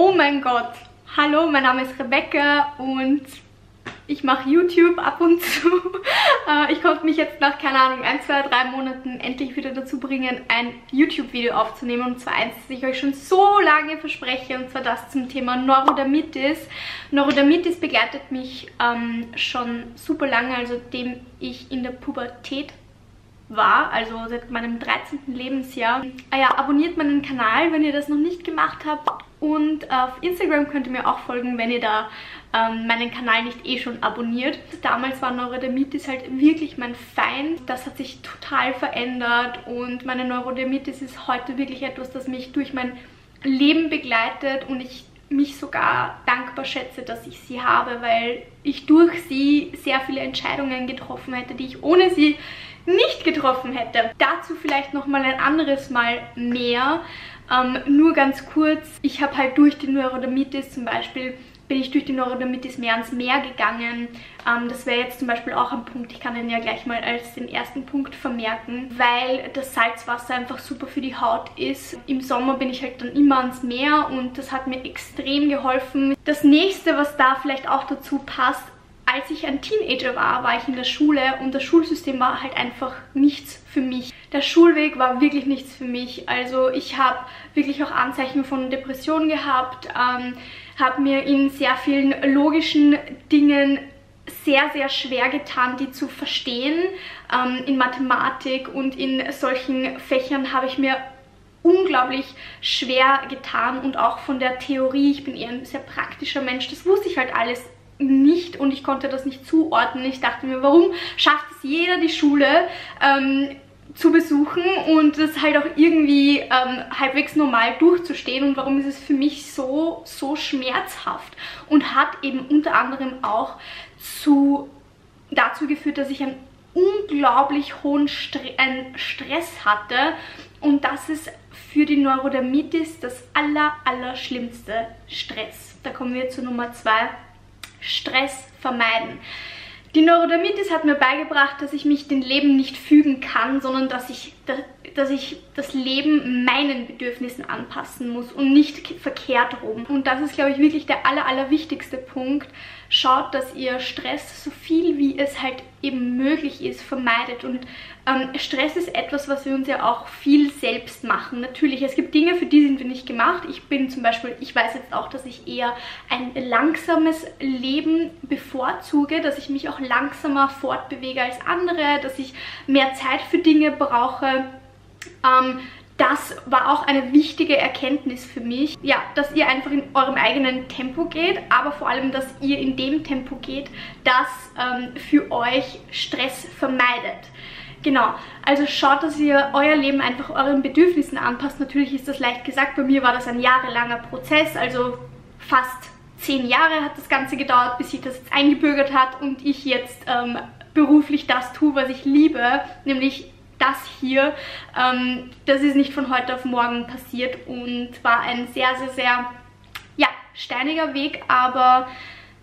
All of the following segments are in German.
Oh mein Gott. Hallo, mein Name ist Rebecca und ich mache YouTube ab und zu. Äh, ich konnte mich jetzt nach, keine Ahnung, ein, zwei, drei Monaten endlich wieder dazu bringen, ein YouTube-Video aufzunehmen. Und zwar eins, das ich euch schon so lange verspreche, und zwar das zum Thema Neurodermitis. Neurodermitis begleitet mich ähm, schon super lange, also dem ich in der Pubertät war, also seit meinem 13. Lebensjahr. Ah ja, abonniert meinen Kanal, wenn ihr das noch nicht gemacht habt. Und auf Instagram könnt ihr mir auch folgen, wenn ihr da ähm, meinen Kanal nicht eh schon abonniert. Damals war Neurodermitis halt wirklich mein Feind. Das hat sich total verändert und meine Neurodermitis ist heute wirklich etwas, das mich durch mein Leben begleitet und ich mich sogar dankbar schätze, dass ich sie habe, weil ich durch sie sehr viele Entscheidungen getroffen hätte, die ich ohne sie nicht getroffen hätte. Dazu vielleicht nochmal ein anderes Mal mehr. Ähm, nur ganz kurz, ich habe halt durch die Neurodermitis zum Beispiel bin ich durch die Neurodermitis mehr ans Meer gegangen. Ähm, das wäre jetzt zum Beispiel auch ein Punkt, ich kann den ja gleich mal als den ersten Punkt vermerken, weil das Salzwasser einfach super für die Haut ist. Im Sommer bin ich halt dann immer ans Meer und das hat mir extrem geholfen. Das nächste, was da vielleicht auch dazu passt, als ich ein Teenager war, war ich in der Schule und das Schulsystem war halt einfach nichts für mich. Der Schulweg war wirklich nichts für mich. Also ich habe wirklich auch Anzeichen von Depressionen gehabt, ähm, habe mir in sehr vielen logischen Dingen sehr, sehr schwer getan, die zu verstehen. Ähm, in Mathematik und in solchen Fächern habe ich mir unglaublich schwer getan und auch von der Theorie, ich bin eher ein sehr praktischer Mensch, das wusste ich halt alles nicht und ich konnte das nicht zuordnen. Ich dachte mir, warum schafft es jeder die Schule ähm, zu besuchen und das halt auch irgendwie ähm, halbwegs normal durchzustehen und warum ist es für mich so, so schmerzhaft und hat eben unter anderem auch zu, dazu geführt, dass ich einen unglaublich hohen Stre einen Stress hatte und das ist für die Neurodermitis das aller, aller schlimmste Stress. Da kommen wir zu Nummer zwei Stress vermeiden. Die Neurodermitis hat mir beigebracht, dass ich mich dem Leben nicht fügen kann, sondern dass ich, dass ich das Leben meinen Bedürfnissen anpassen muss und nicht verkehrt rum. Und das ist, glaube ich, wirklich der aller, aller wichtigste Punkt. Schaut, dass ihr Stress so viel wie es halt eben möglich ist, vermeidet. Und ähm, Stress ist etwas, was wir uns ja auch viel selbst machen. Natürlich, es gibt Dinge, für die sind wir nicht gemacht. Ich bin zum Beispiel, ich weiß jetzt auch, dass ich eher ein langsames Leben bevorzuge, dass ich mich auch langsamer fortbewege als andere, dass ich mehr Zeit für Dinge brauche. Ähm, das war auch eine wichtige Erkenntnis für mich. Ja, dass ihr einfach in eurem eigenen Tempo geht, aber vor allem, dass ihr in dem Tempo geht, das ähm, für euch Stress vermeidet. Genau, also schaut, dass ihr euer Leben einfach euren Bedürfnissen anpasst. Natürlich ist das leicht gesagt, bei mir war das ein jahrelanger Prozess, also fast zehn Jahre hat das Ganze gedauert, bis sich das jetzt eingebürgert hat und ich jetzt ähm, beruflich das tue, was ich liebe, nämlich das hier, ähm, das ist nicht von heute auf morgen passiert und war ein sehr, sehr, sehr, ja, steiniger Weg, aber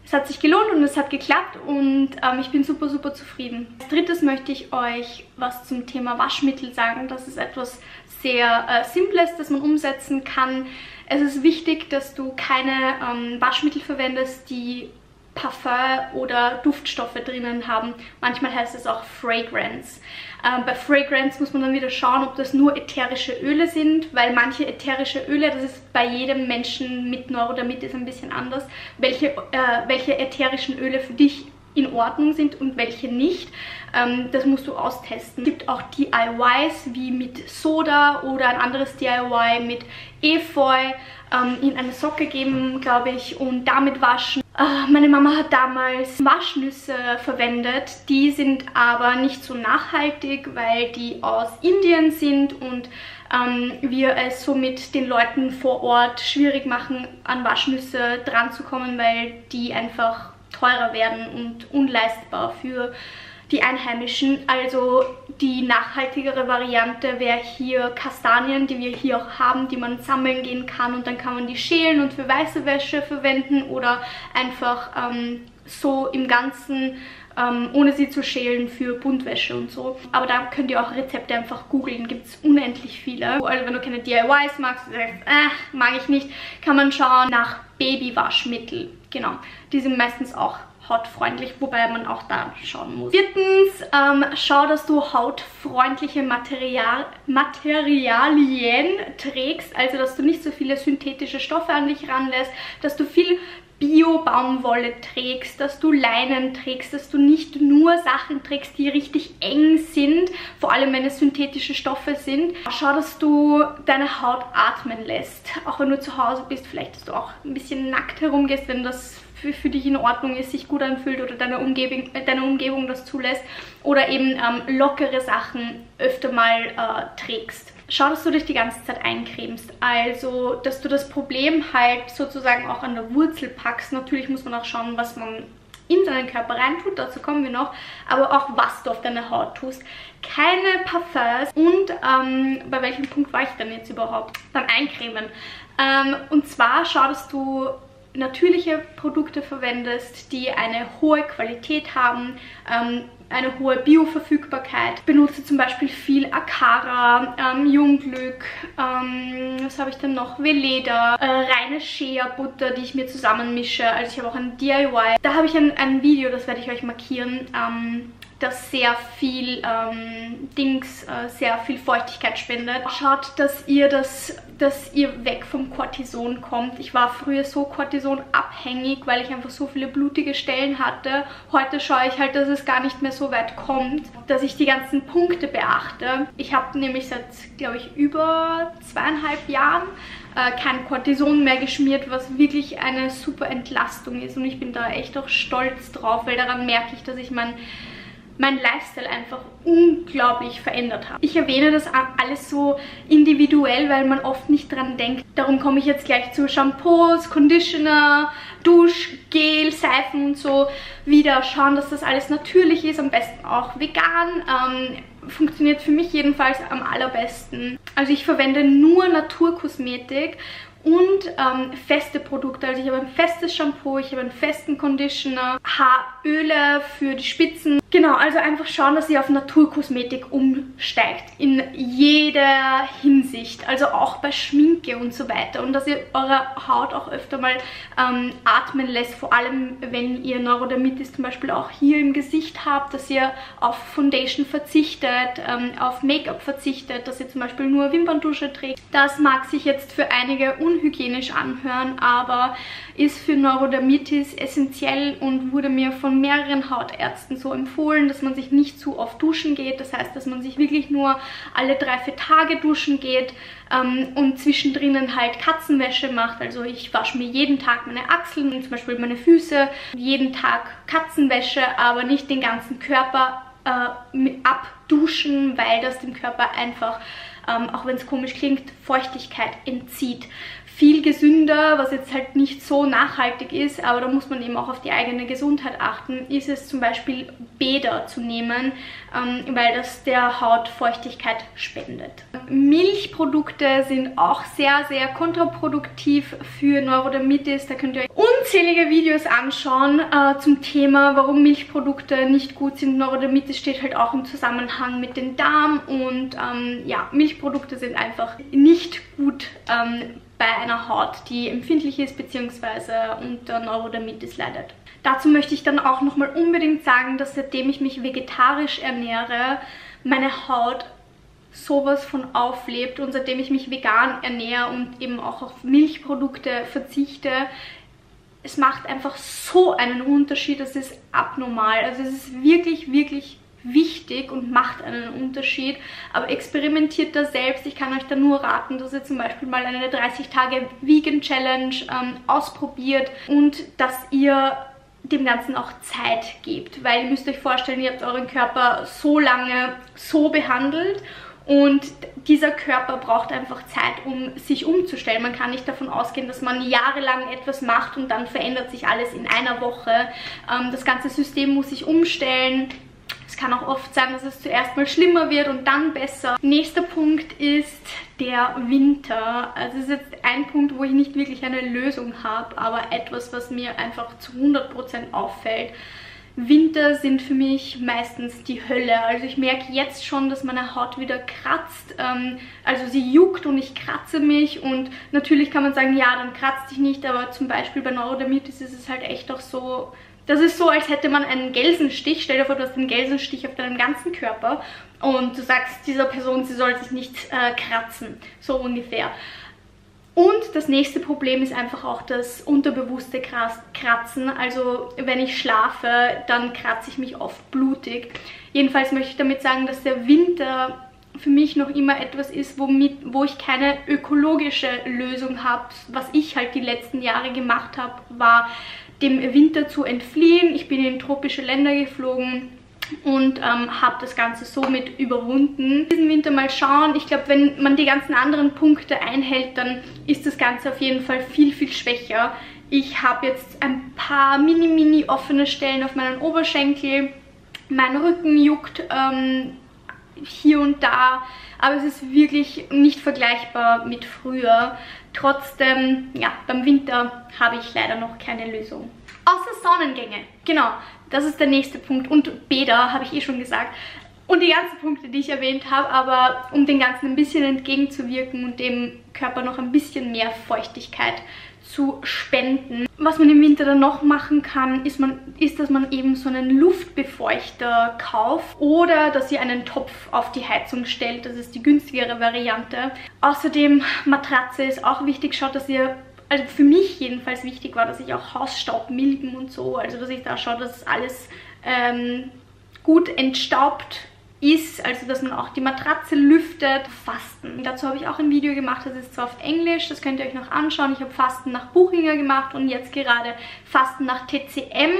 es hat sich gelohnt und es hat geklappt und ähm, ich bin super, super zufrieden. Als drittes möchte ich euch was zum Thema Waschmittel sagen. Das ist etwas sehr äh, Simples, das man umsetzen kann. Es ist wichtig, dass du keine ähm, Waschmittel verwendest, die Parfum oder Duftstoffe drinnen haben. Manchmal heißt es auch Fragrance. Ähm, bei Fragrance muss man dann wieder schauen, ob das nur ätherische Öle sind, weil manche ätherische Öle, das ist bei jedem Menschen mit Neurodermitis ein bisschen anders, welche, äh, welche ätherischen Öle für dich in Ordnung sind und welche nicht. Ähm, das musst du austesten. Es gibt auch DIYs wie mit Soda oder ein anderes DIY mit Efeu ähm, in eine Socke geben, glaube ich, und damit waschen. Äh, meine Mama hat damals Waschnüsse verwendet. Die sind aber nicht so nachhaltig, weil die aus Indien sind und ähm, wir es somit den Leuten vor Ort schwierig machen, an Waschnüsse dran zu kommen, weil die einfach teurer werden und unleistbar für die Einheimischen. Also die nachhaltigere Variante wäre hier Kastanien, die wir hier auch haben, die man sammeln gehen kann und dann kann man die schälen und für weiße Wäsche verwenden oder einfach ähm, so im Ganzen ähm, ohne sie zu schälen für Buntwäsche und so. Aber da könnt ihr auch Rezepte einfach googeln, gibt es unendlich viele. Also wenn du keine DIYs magst, sagst, äh, mag ich nicht, kann man schauen nach Babywaschmittel. Genau, die sind meistens auch hautfreundlich, wobei man auch da schauen muss. Viertens, ähm, schau, dass du hautfreundliche Material Materialien trägst, also dass du nicht so viele synthetische Stoffe an dich ranlässt, dass du viel Bio-Baumwolle trägst, dass du Leinen trägst, dass du nicht nur Sachen trägst, die richtig eng sind, vor allem wenn es synthetische Stoffe sind. Schau, dass du deine Haut atmen lässt. Auch wenn du zu Hause bist, vielleicht, dass du auch ein bisschen nackt herumgehst, wenn das für, dich in Ordnung ist, sich gut anfühlt oder deine Umgebung, äh, deine Umgebung das zulässt. Oder eben ähm, lockere Sachen öfter mal äh, trägst. Schau, dass du dich die ganze Zeit eincremst. Also, dass du das Problem halt sozusagen auch an der Wurzel packst. Natürlich muss man auch schauen, was man in seinen Körper reintut, dazu kommen wir noch, aber auch was du auf deine Haut tust. Keine Parfums und ähm, bei welchem Punkt war ich denn jetzt überhaupt? Beim Eincremen. Ähm, und zwar schau, dass du natürliche Produkte verwendest, die eine hohe Qualität haben, ähm, eine hohe Bioverfügbarkeit. Benutze zum Beispiel viel Akara, ähm, Jungglück, ähm, was habe ich denn noch? Veleda, äh, reine Shea-Butter, die ich mir zusammenmische. Also ich habe auch ein DIY. Da habe ich ein, ein Video, das werde ich euch markieren. Ähm, das sehr viel ähm, Dings, äh, sehr viel Feuchtigkeit spendet. Schaut, dass ihr das, dass ihr weg vom Cortison kommt. Ich war früher so Cortison-abhängig, weil ich einfach so viele blutige Stellen hatte. Heute schaue ich halt, dass es gar nicht mehr so weit kommt, dass ich die ganzen Punkte beachte. Ich habe nämlich seit, glaube ich, über zweieinhalb Jahren äh, kein Cortison mehr geschmiert, was wirklich eine super Entlastung ist. Und ich bin da echt auch stolz drauf, weil daran merke ich, dass ich mein mein Lifestyle einfach unglaublich verändert hat. Ich erwähne das alles so individuell, weil man oft nicht dran denkt. Darum komme ich jetzt gleich zu Shampoos, Conditioner, Duschgel, Seifen und so wieder. Schauen, dass das alles natürlich ist, am besten auch vegan. Ähm, funktioniert für mich jedenfalls am allerbesten. Also ich verwende nur Naturkosmetik und ähm, feste Produkte. Also ich habe ein festes Shampoo, ich habe einen festen Conditioner, Haaröle für die Spitzen. Genau, also einfach schauen, dass ihr auf Naturkosmetik umsteigt. In jeder Hinsicht. Also auch bei Schminke und so weiter. Und dass ihr eure Haut auch öfter mal ähm, atmen lässt. Vor allem, wenn ihr Neurodermitis zum Beispiel auch hier im Gesicht habt. Dass ihr auf Foundation verzichtet, ähm, auf Make-up verzichtet. Dass ihr zum Beispiel nur Wimperntusche trägt. Das mag sich jetzt für einige unhygienisch anhören, aber ist für Neurodermitis essentiell und wurde mir von mehreren Hautärzten so empfohlen, dass man sich nicht zu oft duschen geht. Das heißt, dass man sich wirklich nur alle drei, vier Tage duschen geht ähm, und zwischendrin halt Katzenwäsche macht. Also ich wasche mir jeden Tag meine Achseln und zum Beispiel meine Füße, jeden Tag Katzenwäsche, aber nicht den ganzen Körper äh, abduschen, weil das dem Körper einfach ähm, auch wenn es komisch klingt, Feuchtigkeit entzieht viel gesünder, was jetzt halt nicht so nachhaltig ist, aber da muss man eben auch auf die eigene Gesundheit achten, ist es zum Beispiel Bäder zu nehmen, ähm, weil das der Haut Feuchtigkeit spendet. Milchprodukte sind auch sehr, sehr kontraproduktiv für Neurodermitis. Da könnt ihr euch unzählige Videos anschauen äh, zum Thema, warum Milchprodukte nicht gut sind. Neurodermitis steht halt auch im Zusammenhang mit dem Darm und ähm, ja, Milchprodukte sind einfach nicht gut ähm, bei einer Haut, die empfindlich ist bzw. unter Neurodermitis leidet. Dazu möchte ich dann auch nochmal unbedingt sagen, dass seitdem ich mich vegetarisch ernähre, meine Haut sowas von auflebt und seitdem ich mich vegan ernähre und eben auch auf Milchprodukte verzichte, es macht einfach so einen Unterschied, das ist abnormal. Also es ist wirklich, wirklich wichtig und macht einen Unterschied. Aber experimentiert da selbst. Ich kann euch da nur raten, dass ihr zum Beispiel mal eine 30 Tage Vegan Challenge ähm, ausprobiert und dass ihr dem Ganzen auch Zeit gebt. Weil ihr müsst euch vorstellen, ihr habt euren Körper so lange so behandelt und dieser Körper braucht einfach Zeit, um sich umzustellen. Man kann nicht davon ausgehen, dass man jahrelang etwas macht und dann verändert sich alles in einer Woche. Ähm, das ganze System muss sich umstellen. Es kann auch oft sein, dass es zuerst mal schlimmer wird und dann besser. Nächster Punkt ist der Winter. Also es ist jetzt ein Punkt, wo ich nicht wirklich eine Lösung habe, aber etwas, was mir einfach zu 100% auffällt. Winter sind für mich meistens die Hölle. Also ich merke jetzt schon, dass meine Haut wieder kratzt. Ähm, also sie juckt und ich kratze mich und natürlich kann man sagen, ja, dann kratzt dich nicht, aber zum Beispiel bei Neurodermitis ist es halt echt auch so, das ist so, als hätte man einen Gelsenstich. Stell dir vor, du hast einen Gelsenstich auf deinem ganzen Körper und du sagst dieser Person, sie soll sich nicht äh, kratzen. So ungefähr. Und das nächste Problem ist einfach auch das unterbewusste Kratzen. Also wenn ich schlafe, dann kratze ich mich oft blutig. Jedenfalls möchte ich damit sagen, dass der Winter für mich noch immer etwas ist, womit, wo ich keine ökologische Lösung habe. Was ich halt die letzten Jahre gemacht habe, war dem Winter zu entfliehen. Ich bin in tropische Länder geflogen und ähm, habe das Ganze somit überwunden. Diesen Winter mal schauen. Ich glaube, wenn man die ganzen anderen Punkte einhält, dann ist das Ganze auf jeden Fall viel, viel schwächer. Ich habe jetzt ein paar mini, mini offene Stellen auf meinen Oberschenkel. Mein Rücken juckt ähm, hier und da, aber es ist wirklich nicht vergleichbar mit früher. Trotzdem, ja, beim Winter habe ich leider noch keine Lösung. Außer Sonnengänge, genau. Das ist der nächste Punkt. Und Bäder, habe ich eh schon gesagt. Und die ganzen Punkte, die ich erwähnt habe, aber um dem Ganzen ein bisschen entgegenzuwirken und dem Körper noch ein bisschen mehr Feuchtigkeit zu spenden. Was man im Winter dann noch machen kann, ist, man, ist, dass man eben so einen Luftbefeuchter kauft oder dass ihr einen Topf auf die Heizung stellt. Das ist die günstigere Variante. Außerdem Matratze ist auch wichtig. Schaut, dass ihr also für mich jedenfalls wichtig war, dass ich auch Hausstaub milben und so, also dass ich da schaue, dass alles ähm, gut entstaubt ist, also dass man auch die Matratze lüftet. Fasten. Dazu habe ich auch ein Video gemacht, das ist zwar auf Englisch, das könnt ihr euch noch anschauen. Ich habe Fasten nach Buchinger gemacht und jetzt gerade Fasten nach TCM.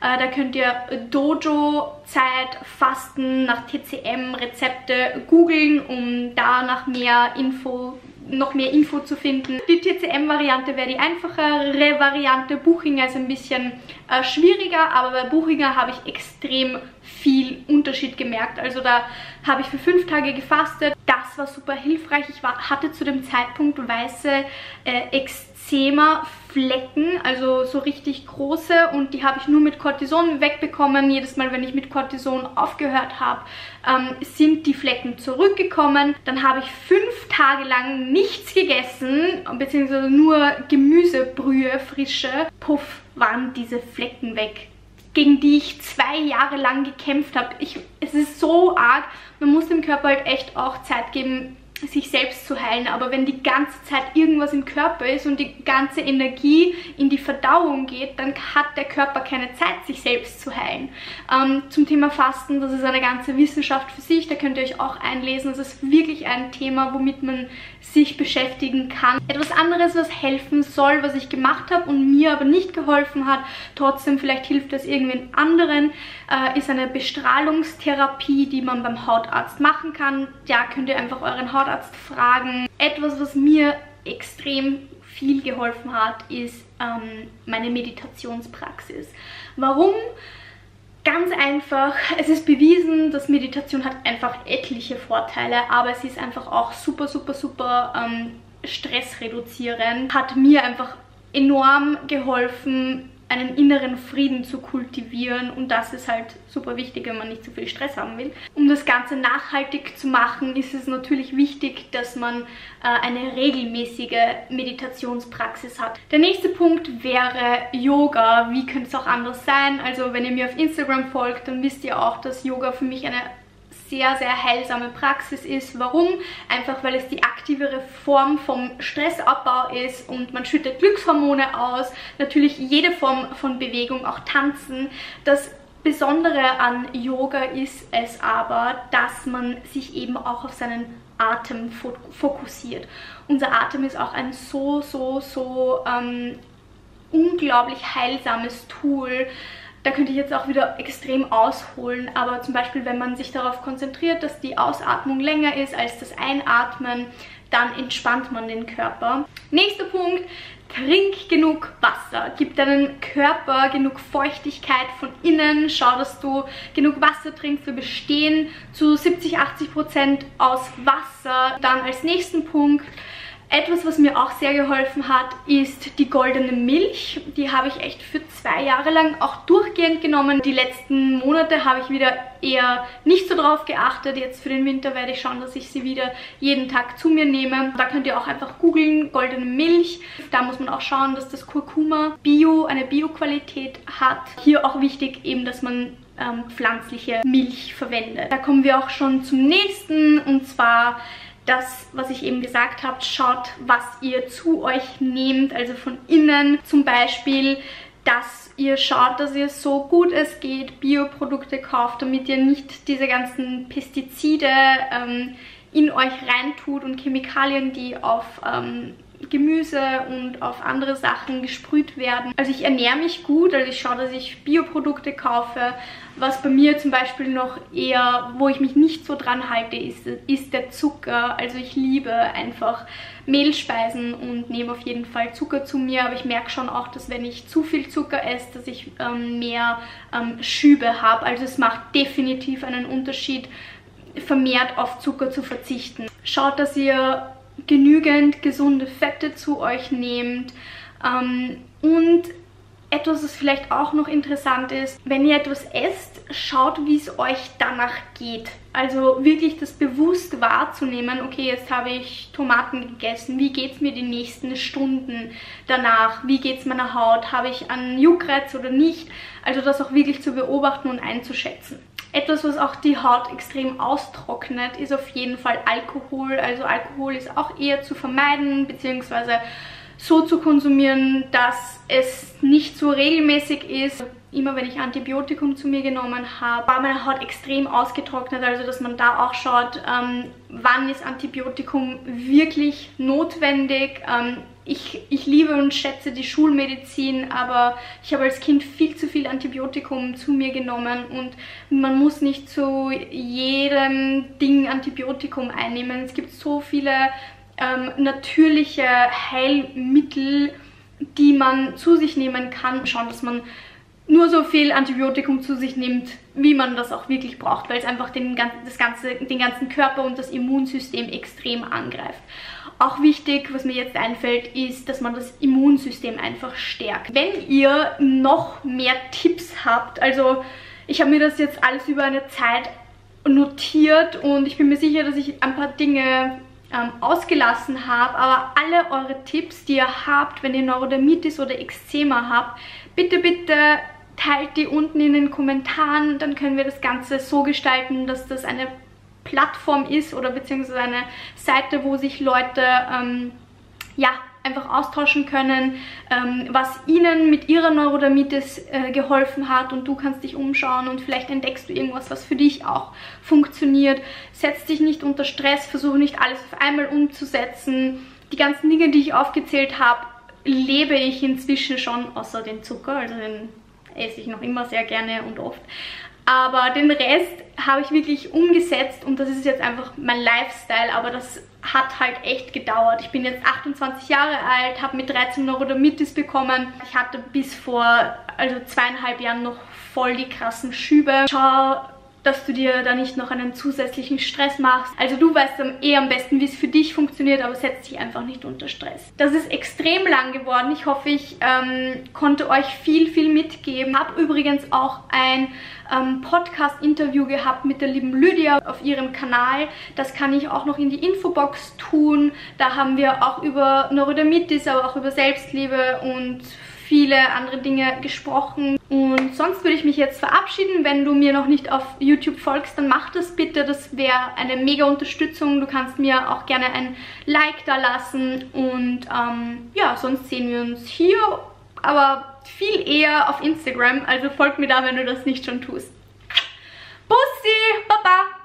Äh, da könnt ihr Dojo-Zeit, Fasten nach TCM, Rezepte googeln, um da nach mehr Info noch mehr Info zu finden. Die TCM-Variante wäre die einfachere Variante. Buchinger ist ein bisschen äh, schwieriger, aber bei Buchinger habe ich extrem viel Unterschied gemerkt. Also da habe ich für fünf Tage gefastet. Das war super hilfreich. Ich war, hatte zu dem Zeitpunkt weiße äh, Eczema Flecken, also so richtig große und die habe ich nur mit Cortison wegbekommen. Jedes Mal, wenn ich mit Cortison aufgehört habe, ähm, sind die Flecken zurückgekommen. Dann habe ich fünf Tage lang nichts gegessen, beziehungsweise nur Gemüsebrühe, frische. Puff, waren diese Flecken weg gegen die ich zwei Jahre lang gekämpft habe. es ist so arg, man muss dem Körper halt echt auch Zeit geben, sich selbst zu heilen. Aber wenn die ganze Zeit irgendwas im Körper ist und die ganze Energie in die Verdauung geht, dann hat der Körper keine Zeit, sich selbst zu heilen. Ähm, zum Thema Fasten, das ist eine ganze Wissenschaft für sich, da könnt ihr euch auch einlesen. Das ist wirklich ein Thema, womit man sich beschäftigen kann. Etwas anderes, was helfen soll, was ich gemacht habe und mir aber nicht geholfen hat, trotzdem vielleicht hilft das irgendwen anderen, äh, ist eine Bestrahlungstherapie, die man beim Hautarzt machen kann. Da könnt ihr einfach euren Hautarzt Hausarzt fragen. Etwas, was mir extrem viel geholfen hat, ist ähm, meine Meditationspraxis. Warum? Ganz einfach, es ist bewiesen, dass Meditation hat einfach etliche Vorteile, aber es ist einfach auch super, super, super ähm, stressreduzierend. Hat mir einfach enorm geholfen, einen inneren Frieden zu kultivieren und das ist halt super wichtig, wenn man nicht zu viel Stress haben will. Um das Ganze nachhaltig zu machen, ist es natürlich wichtig, dass man äh, eine regelmäßige Meditationspraxis hat. Der nächste Punkt wäre Yoga. Wie könnte es auch anders sein? Also wenn ihr mir auf Instagram folgt, dann wisst ihr auch, dass Yoga für mich eine sehr, sehr heilsame Praxis ist. Warum? Einfach weil es die aktivere Form vom Stressabbau ist und man schüttet Glückshormone aus. Natürlich jede Form von Bewegung, auch Tanzen. Das Besondere an Yoga ist es aber, dass man sich eben auch auf seinen Atem fokussiert. Unser Atem ist auch ein so, so, so ähm, unglaublich heilsames Tool da könnte ich jetzt auch wieder extrem ausholen, aber zum Beispiel, wenn man sich darauf konzentriert, dass die Ausatmung länger ist als das Einatmen, dann entspannt man den Körper. Nächster Punkt, trink genug Wasser. Gib deinem Körper genug Feuchtigkeit von innen. Schau, dass du genug Wasser trinkst. Wir bestehen zu 70-80 Prozent aus Wasser. Dann als nächsten Punkt, Etwas, was mir auch sehr geholfen hat, ist die goldene Milch. Die habe ich echt für zwei Jahre lang auch durchgehend genommen. Die letzten Monate habe ich wieder eher nicht so drauf geachtet. Jetzt für den Winter werde ich schauen, dass ich sie wieder jeden Tag zu mir nehme. Da könnt ihr auch einfach googeln, goldene Milch. Da muss man auch schauen, dass das Kurkuma Bio, eine Bio-Qualität hat. Hier auch wichtig eben, dass man ähm, pflanzliche Milch verwendet. Da kommen wir auch schon zum nächsten und zwar das, was ich eben gesagt habe, schaut, was ihr zu euch nehmt, also von innen zum Beispiel, dass ihr schaut, dass ihr so gut es geht Bioprodukte kauft, damit ihr nicht diese ganzen Pestizide ähm, in euch reintut und Chemikalien, die auf ähm, Gemüse und auf andere Sachen gesprüht werden. Also ich ernähre mich gut, also ich schaue, dass ich Bioprodukte kaufe. Was bei mir zum Beispiel noch eher, wo ich mich nicht so dran halte, ist, ist der Zucker. Also ich liebe einfach Mehlspeisen und nehme auf jeden Fall Zucker zu mir, aber ich merke schon auch, dass wenn ich zu viel Zucker esse, dass ich ähm, mehr ähm, Schübe habe. Also es macht definitiv einen Unterschied, vermehrt auf Zucker zu verzichten. Schaut, dass ihr genügend gesunde Fette zu euch nehmt ähm, und etwas, was vielleicht auch noch interessant ist, wenn ihr etwas esst, schaut, wie es euch danach geht. Also wirklich das bewusst wahrzunehmen, okay, jetzt habe ich Tomaten gegessen, wie geht es mir die nächsten Stunden danach? Wie geht es meiner Haut? Habe ich einen Juckreiz oder nicht? Also das auch wirklich zu beobachten und einzuschätzen. Etwas, was auch die Haut extrem austrocknet, ist auf jeden Fall Alkohol. Also Alkohol ist auch eher zu vermeiden, beziehungsweise so zu konsumieren, dass es nicht so regelmäßig ist. Immer wenn ich Antibiotikum zu mir genommen habe, war meine Haut extrem ausgetrocknet, also dass man da auch schaut, ähm, wann ist Antibiotikum wirklich notwendig. Ähm, ich, ich liebe und schätze die Schulmedizin, aber ich habe als Kind viel zu viel Antibiotikum zu mir genommen und man muss nicht zu jedem Ding Antibiotikum einnehmen. Es gibt so viele ähm, natürliche Heilmittel, die man zu sich nehmen kann. Schauen, dass man nur so viel Antibiotikum zu sich nimmt, wie man das auch wirklich braucht, weil es einfach den, das ganze, den ganzen Körper und das Immunsystem extrem angreift. Auch wichtig, was mir jetzt einfällt, ist, dass man das Immunsystem einfach stärkt. Wenn ihr noch mehr Tipps habt, also ich habe mir das jetzt alles über eine Zeit notiert und ich bin mir sicher, dass ich ein paar Dinge ähm, ausgelassen habe, aber alle eure Tipps, die ihr habt, wenn ihr Neurodermitis oder Eczema habt, bitte, bitte teilt die unten in den Kommentaren, dann können wir das Ganze so gestalten, dass das eine Plattform ist oder beziehungsweise eine Seite, wo sich Leute ähm, ja, einfach austauschen können, ähm, was ihnen mit ihrer Neurodermitis äh, geholfen hat und du kannst dich umschauen und vielleicht entdeckst du irgendwas, was für dich auch funktioniert. Setz dich nicht unter Stress, versuche nicht alles auf einmal umzusetzen. Die ganzen Dinge, die ich aufgezählt habe, lebe ich inzwischen schon, außer den Zucker, also den esse ich noch immer sehr gerne und oft. Aber den Rest habe ich wirklich umgesetzt und das ist jetzt einfach mein Lifestyle, aber das hat halt echt gedauert. Ich bin jetzt 28 Jahre alt, habe mit 13 Neurodermitis bekommen. Ich hatte bis vor also zweieinhalb Jahren noch voll die krassen Schübe. Schau dass du dir da nicht noch einen zusätzlichen Stress machst. Also du weißt eh am besten, wie es für dich funktioniert, aber setz dich einfach nicht unter Stress. Das ist extrem lang geworden. Ich hoffe, ich ähm, konnte euch viel, viel mitgeben. Habe übrigens auch ein ähm, Podcast-Interview gehabt mit der lieben Lydia auf ihrem Kanal. Das kann ich auch noch in die Infobox tun. Da haben wir auch über Neurodermitis, aber auch über Selbstliebe und viele andere Dinge gesprochen. Und sonst würde ich mich jetzt verabschieden. Wenn du mir noch nicht auf YouTube folgst, dann mach das bitte. Das wäre eine mega Unterstützung. Du kannst mir auch gerne ein Like da lassen. Und ähm, ja, sonst sehen wir uns hier, aber viel eher auf Instagram. Also folg mir da, wenn du das nicht schon tust. Bussi, Baba!